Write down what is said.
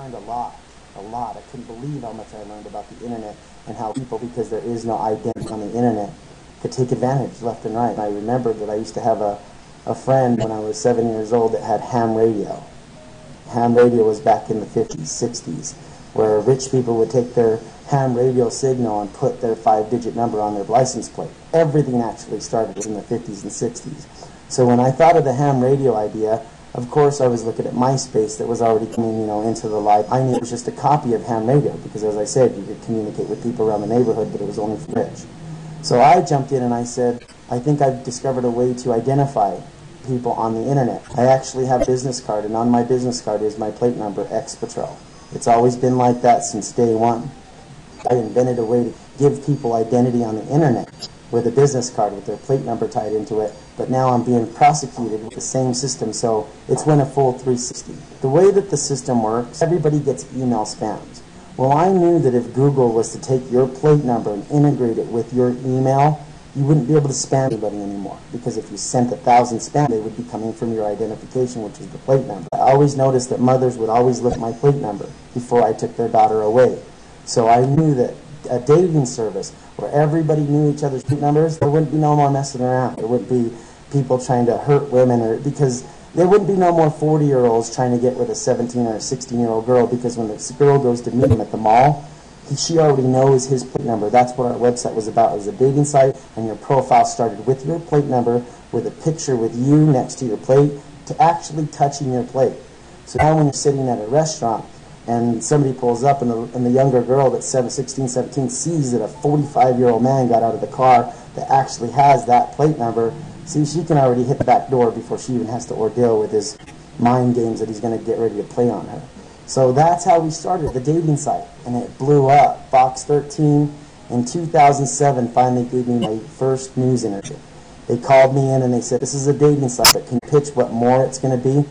learned a lot, a lot. I couldn't believe how much I learned about the internet and how people, because there is no identity on the internet, could take advantage left and right. And I remember that I used to have a, a friend when I was seven years old that had ham radio. Ham radio was back in the 50s, 60s, where rich people would take their ham radio signal and put their five-digit number on their license plate. Everything actually started in the 50s and 60s. So when I thought of the ham radio idea, of course I was looking at MySpace that was already coming, you know, into the light. I knew it was just a copy of ham radio because, as I said, you could communicate with people around the neighborhood, but it was only for rich. So I jumped in and I said, I think I've discovered a way to identify people on the internet. I actually have a business card, and on my business card is my plate number, X Patrol. It's always been like that since day one. I invented a way to give people identity on the internet with a business card with their plate number tied into it, but now I'm being prosecuted with the same system, so it's went a full 360. The way that the system works, everybody gets email spams. Well, I knew that if Google was to take your plate number and integrate it with your email, you wouldn't be able to spam anybody anymore because if you sent a thousand spam, they would be coming from your identification, which is the plate number. I always noticed that mothers would always look at my plate number before I took their daughter away. So I knew that a dating service where everybody knew each other's plate numbers, there wouldn't be no more messing around. There wouldn't be people trying to hurt women or because there wouldn't be no more 40 year olds trying to get with a 17 or a 16 year old girl because when the girl goes to meet him at the mall, he, she already knows his plate number. That's what our website was about. It was a dating site, and your profile started with your plate number, with a picture with you next to your plate, to actually touching your plate. So now when you're sitting at a restaurant and somebody pulls up and the, and the younger girl that's 16, 17 sees that a 45 year old man got out of the car that actually has that plate number, see, she can already hit the back door before she even has to ordeal with his mind games that he's going to get ready to play on her. So that's how we started the dating site, and it blew up. Fox 13 in 2007 finally gave me my first news interview. They called me in and they said, this is a dating site, but can pitch what more it's going to be?